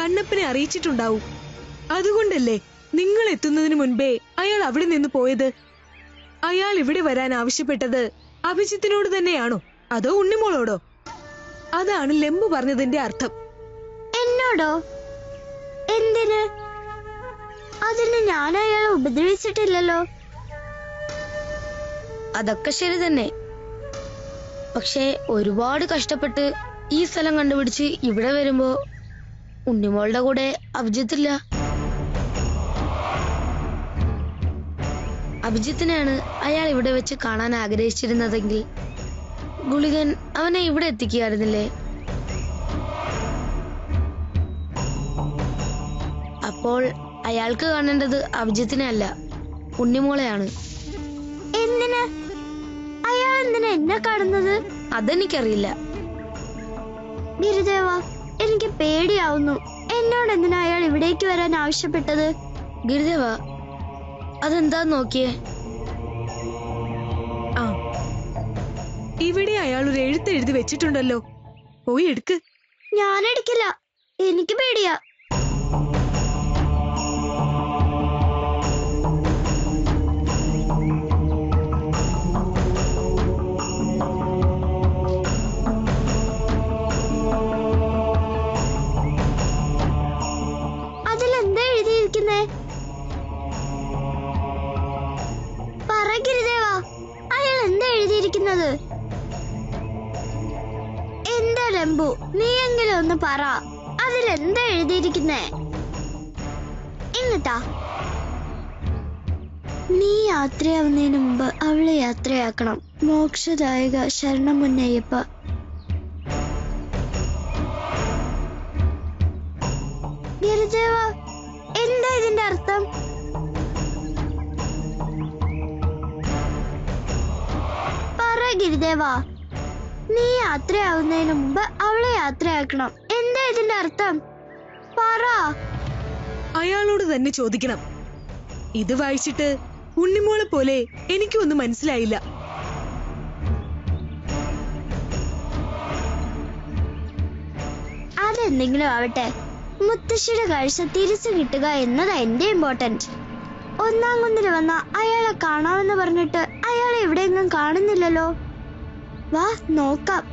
കണ്ണപ്പനെ അറിയിച്ചിട്ടുണ്ടാവും. അതുകൊണ്ടല്ലേ നിങ്ങൾ എത്തുന്നതിന് മുൻപേ അയാൾ അവിടെ നിന്ന് പോയത്? അയാൾ ഇവിടെ വരാൻ ആവശ്യപ്പെട്ടത് അഭിജിത്തിനോട് തന്നെയാണോ? അതോ ഉണ്ണിമോളോടോ? അതാണ് ലെമ്പു പറഞ്ഞതിന്റെ അർത്ഥം. എന്നോടോ? എന്തിന്? അതിന് ഞാൻ അയാളെ ഉപദ്രവിച്ചിട്ടില്ലല്ലോ. അതൊക്കെ ശരി തന്നെ. പക്ഷേ ഒരുപാട് കഷ്ടപ്പെട്ട് ഈ സ്ഥലം കണ്ടുപിടിച്ച് ഇവിടെ വരുമ്പോ ഉണ്ണിമോളുടെ കൂടെ അഭിജിത്തില്ല. അഭിജിത്തിനെയാണ് അയാൾ ഇവിടെ വെച്ച് കാണാൻ ആഗ്രഹിച്ചിരുന്നതെങ്കിൽ ഗുളികൻ അവനെ ഇവിടെ എത്തിക്കുകയായിരുന്നില്ലേ അപ്പോൾ അയാൾക്ക് കാണേണ്ടത് അഭിജിത്തിനെ അല്ല ഉണ്ണിമോളെയാണ്. എന്തിന്? അയാൾ എന്തിനാ എന്നെ കാണുന്നത്? അതെനിക്കറിയില്ല. ഗിരിദേവ എനിക്ക് പേടിയാവുന്നു. എന്നോട് എന്തിനാ അയാൾ ഇവിടേക്ക് വരാൻ ആവശ്യപ്പെട്ടത്? ഗിരിദേവ അതെന്താ നോക്കിയേ? ആ ഇവിടെ അയാൾ ഒരു എഴുത്ത് എഴുതി വെച്ചിട്ടുണ്ടല്ലോ. പോയി എടുക്ക്. ഞാൻ എടുക്കില്ല എനിക്ക് പേടിയാ. എഴുതിയിരിക്കുന്നേ പറ ഗിരിദേവ അയാൾ എന്താ എഴുതിയിരിക്കുന്നത്? എന്താ ലംബു? നീയെങ്കിലും ഒന്ന് പറ. അതിലെന്താ എഴുതിയിരിക്കുന്നേ? എന്നിട്ടാ നീ യാത്രയാവുന്നതിന് മുമ്പ് അവളെ യാത്രയാക്കണം. മോക്ഷദായക ശരണം മുന്നയ്യപ്പ ഗിരിദേവ അർത്ഥം പറ ഗിരിദേവ. നീ യാത്രയാവുന്നതിന് മുമ്പ് അവളെ യാത്രയാക്കണം. എന്താ ഇതിന്റെ അർത്ഥം? പറ. അയാളോട് തന്നെ ചോദിക്കണം. ഇത് വായിച്ചിട്ട് ഉണ്ണിമോളെ പോലെ എനിക്കൊന്നും മനസ്സിലായില്ല. അതെന്തെങ്കിലും ആവട്ടെ. മുത്തശ്ശിയുടെ കാഴ്ച തിരിച്ചു കിട്ടുക എന്നതാ എന്റെ ഇമ്പോർട്ടന്റ് ഒന്നാം കുന്നിന് വന്ന അയാളെ കാണാമെന്ന് പറഞ്ഞിട്ട് അയാളെ എവിടെയെങ്കിലും കാണുന്നില്ലല്ലോ. വാ നോക്കാം.